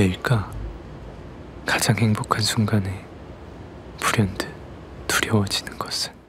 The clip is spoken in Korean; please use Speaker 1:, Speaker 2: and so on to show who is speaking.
Speaker 1: 왜일까? 가장 행복한 순간에 불현듯 두려워지는 것은